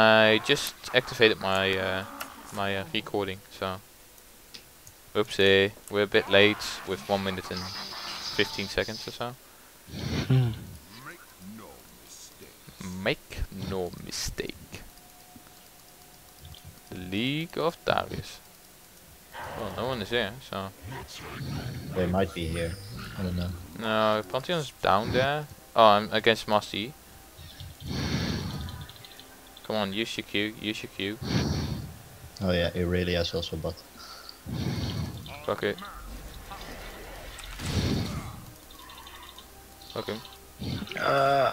I just activated my uh, my uh, recording, so oopsie, we're a bit late with one minute and fifteen seconds or so. Hmm. Make no mistake. The League of Darius. Well, no one is here, so They might be here. I don't know. no, Pantheon's down there. Oh, I'm against Master Yi. Come on, use your Q, use your Q. Oh yeah, Irelia's also bot. Fuck it. Fuck him. Uh,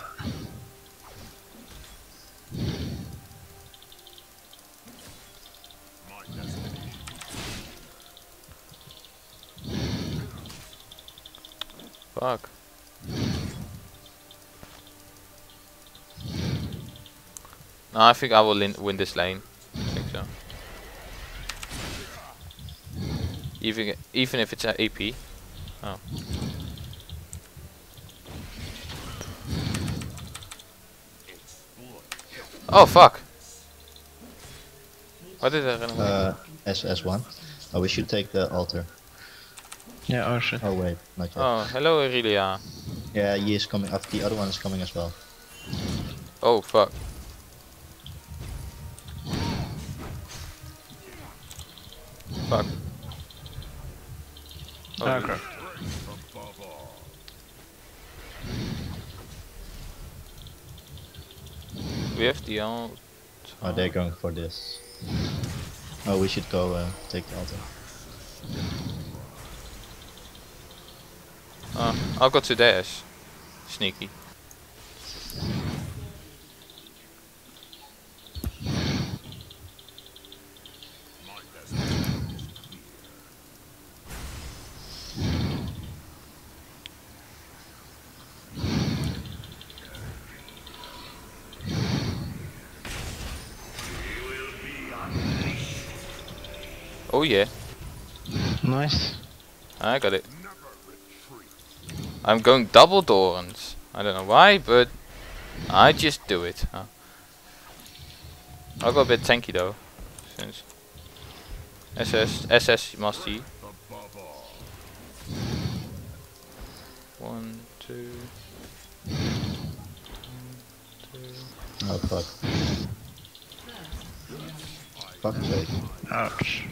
Fuck. No, I think I will win this lane. I think so. Even even if it's a AP. Oh. Oh fuck! Why did I run away? uh, SS1. Oh, we should take the altar. Yeah, oh shit. Oh wait, not yet. oh, hello Irelia. Yeah, he is coming. Up. The other one is coming as well. Oh fuck. Fuck. Oh, Oh crap. we have the alt. Oh, they're going for this. Oh, we should go uh, take the altar. Uh, I'll go to dash. Sneaky. Oh yeah, Nice. I got it. I'm going double Dorans. I don't know why, but I just do it. Huh. I'll go a bit tanky though, since SS SS must E. One, two, Oh fuck. Fuck's sake. Ouch.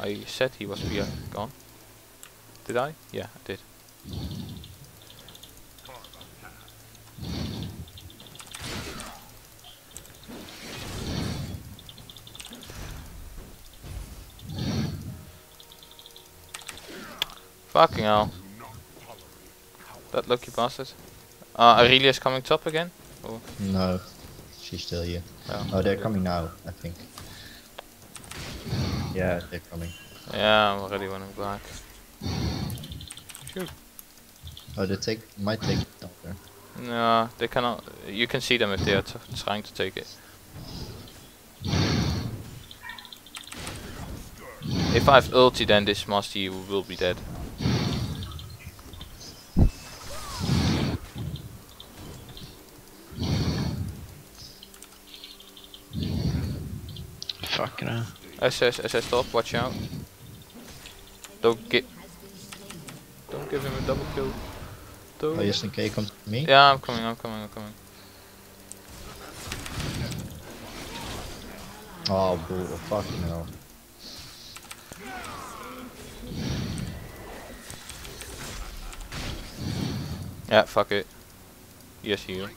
I said he was gone. Did I? Yeah, I did. Fucking hell. That lucky bastard. Uh, Irelia's coming top again? Oh, No, she's still here. oh, Oh, they're coming now, I think. Yeah, they're coming. Yeah, I'm already running back. Shoot. Oh, they take might take the altar. No, they cannot. You can see them if they are t trying to take it. If I have ulti, then this Master Yi will be dead. Fucking hell. SS, SS top, watch out. Don't get. Don't give him a double kill. Don't. Oh, yes, K comes to me. Yeah, I'm coming, I'm coming, I'm coming. Oh, bull, oh, fucking hell. Yeah, fuck it. Yes, you.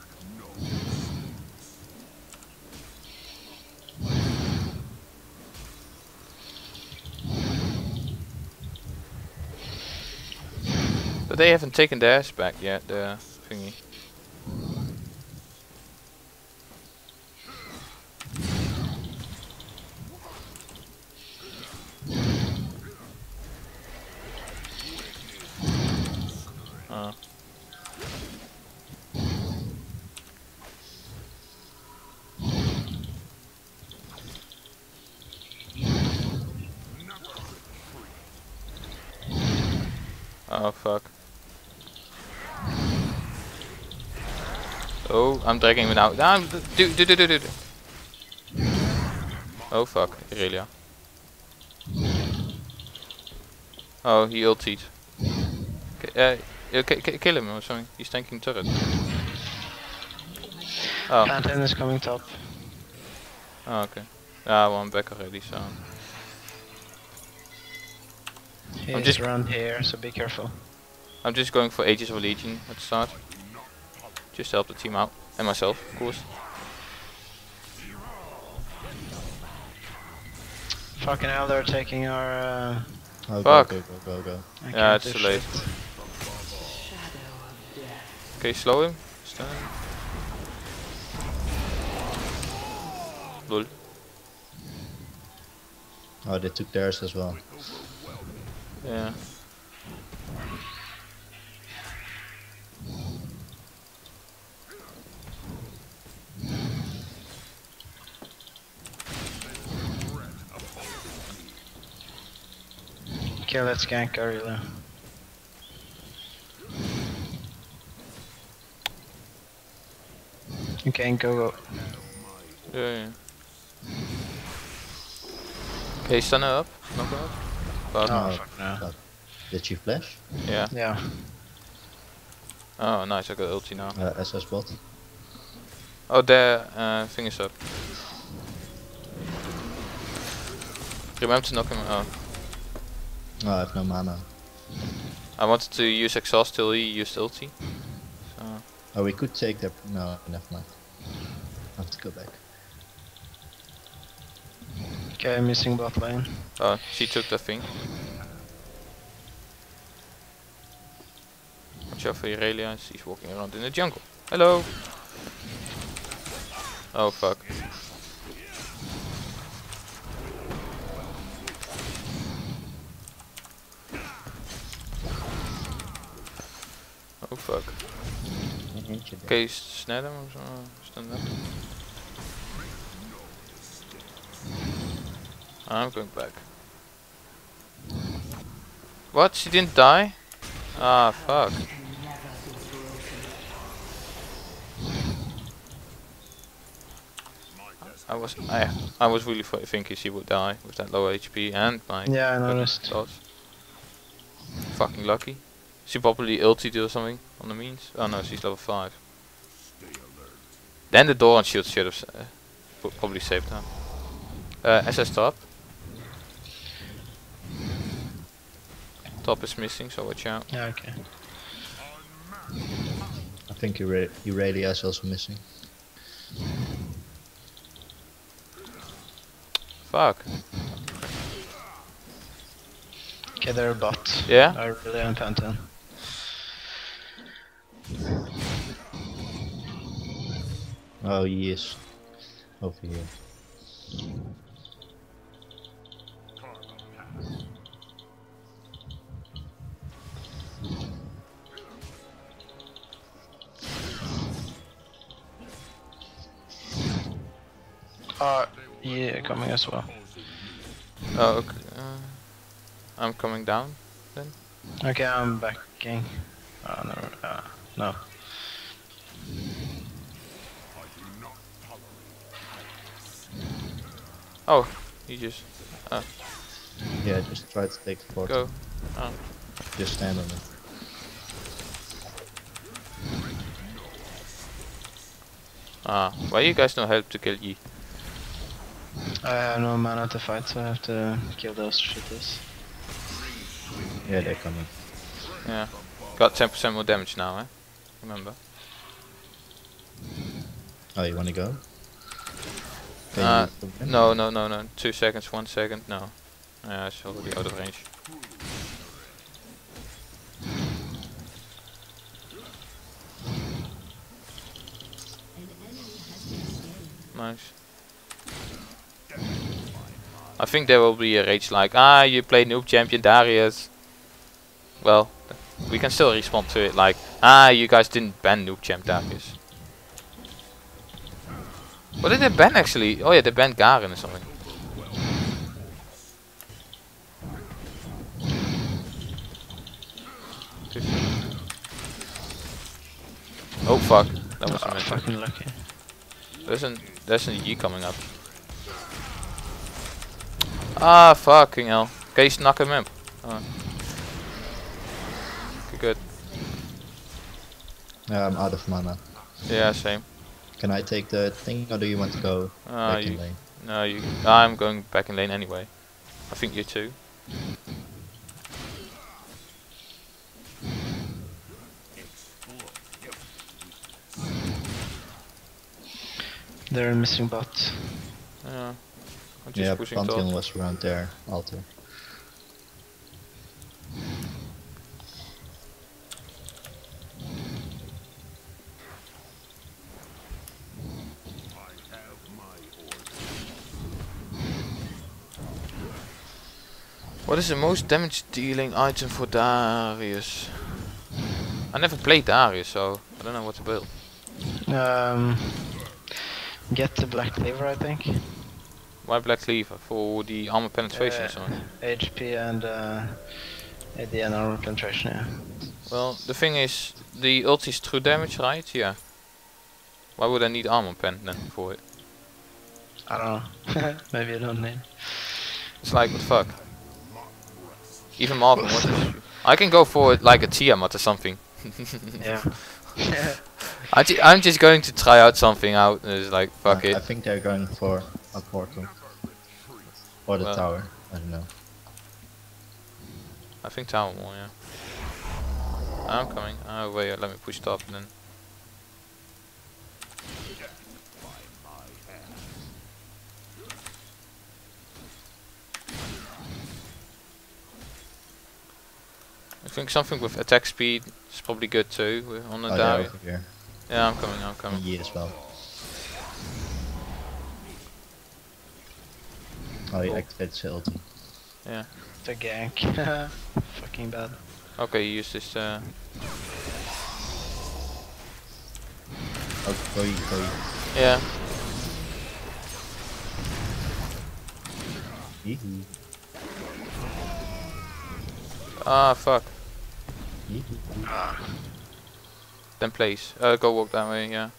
But they haven't taken theirs back yet, the thingy. Oh. Oh fuck. Oh, I'm dragging him now. Nah, do, do, do, do, do. Oh fuck, Irelia. Oh, he ultied. Okay, uh, yeah, ki- ki- kill him or something. He's tanking turret. Oh, Pantheon is coming top. oh okay. Ah, well, I'm back already, so. He's just- around here, so be careful. I'm just going for Aegis of Legion at the start. Just to help the team out. And myself, of course. Fucking hell, they're taking our. Uh, Oh, Fuck. Go, go, go, go, go. Yeah, it's too late. shit. Okay, slow him. Stun him. Lol. Oh, they took theirs as well. Yeah. Okay, let's gank Gorilla. Okay, go go. Yeah, yeah. Okay, stun her up. Knock her out. Fuck. Oh, fuck no. fuck. Did she flash? Yeah. Yeah. Oh, nice. I got ulti now. Uh, SS bot. Oh, their uh, thing is up. Remember to knock him out. Oh, I have no mana. I wanted to use exhaust till he used ulti. So, Oh, we could take their. No, never mind. I have to go back. Okay, missing bot lane. oh, she took the thing. Watch out for Irelia, she's walking around in the jungle. Hello! Oh fuck. Fuck. Okay, snare them or so- stand. I'm going back. What? She didn't die? Ah, fuck. I was I I was really thinking she would die with that low HP and my Yeah, I fucking noticed. dots. Fucking lucky. She probably ulted or something on the means. Oh no, she's level five. Then the Doran's shield should have s- uh, probably saved her. Uh, SS top. Top is missing, so watch out. Yeah, okay. I think Ira- Irelia is also missing. Fuck. Okay, they're a bot. Yeah? I really on Oh, yes, over here. Oh, yeah, coming as well. Oh, okay. Uh, I'm coming down. Then? Okay, I'm backing. Oh, no, uh, no. Oh, you just Yeah, just try to take the fort. go. Oh. Just stand on it. Ah, why you guys no help to kill Yi? I have no mana to fight, so I have to kill those shitters. Yeah, they're coming. Yeah. Got 10% more damage now, eh? Remember. Oh, you wanna go? Uh, you go in? No, no, no, no. Two seconds, one second, no. Yeah, it's already out of range. Nice. I think there will be a rage like, ah, you play noob champion Darius. Well, we can still respond to it like, ah, you guys didn't ban noob champ Darius. What did they ban actually? Oh yeah, they banned Garen or something. Oh fuck. That was Oh, fucking lucky. There's an there's an E coming up. Ah fucking hell. Can you knock him in? Oh. Okay, good. Yeah, I'm out of mana. Yeah, same. Can I take the thing or do you want to go Uh, back you, in lane? no, you. I'm going back in lane anyway. I think you too. They're missing bot. Yeah. I'm just Yeah, pushing Pantheon top. was around there, altar. What is the most damage dealing item for Darius? I never played Darius, so I don't know what to build. Um, get the black cleaver, I think. Why Black Cleaver? For the armor penetration or Uh, something? HP and uh, AD armor penetration. Yeah. Well, the thing is, the ult is true damage, right? Yeah. Why would I need armor pen then for it? I don't know. Maybe you don't need. It's like, what the fuck? Even Marvin, what is... I can go for like a Tiamat or something. Yeah. I ju- I'm just going to try out something out and it's like, fuck I, it. I think they're going for a portal. Or the Well. tower, I don't know. I think tower more, yeah. I'm coming. Oh wait, let me push top and then. I think something with attack speed is probably good too wi- on the Oh, they're Daria. over here. Yeah, I'm coming, I'm coming. Yeah, as well. Oh, yeah, activates his ulti. The gank. Fucking bad. Okay, you use this. Uh, Oh, go Yi, go Yi. yeah, Yee-hee. Ah, fuck. Then please, Uh, go walk that way, yeah.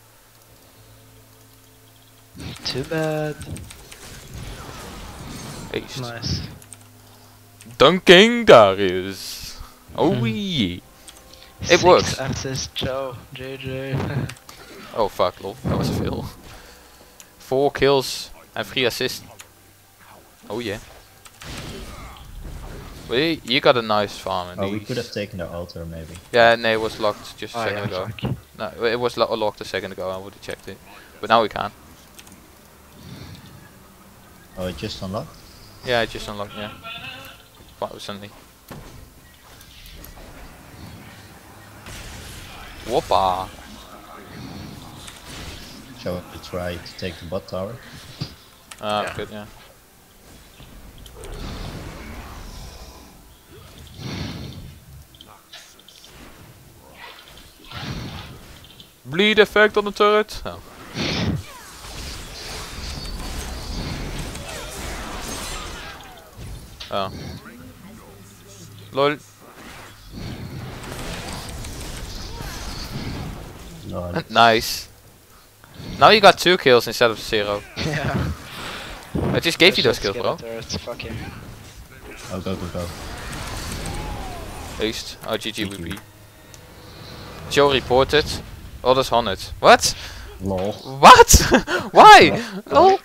Too bad. Ace. Nice. Dunking Darius. Oh, Hmm. yeah. It Six works. Assist Joe. JJ. Oh fuck, lol. That was a fail. Four kills and three assists. Oh yeah. Well, you- you got a nice farm in Oh, we could have taken the altar maybe. Yeah, no, it was locked just a oh second yeah, ago. fuck. No, it was lo locked a second ago. I would have checked it, but now we can. Oh, it just unlocked? Yeah, it just unlocked. Yeah, quite recently. Whoppa! Shall we try to take the bot tower? Ah, Yeah. good. Yeah. Bleed effect on the turret. Oh. Oh. Lol. No, nice. Now you got two kills instead of zero. yeah. I just gave you those kills, bro. it there, oh go go go. East. Oh, GG GG. WP. Joe reported. Others 100. What? Lol. What? Why? Oh.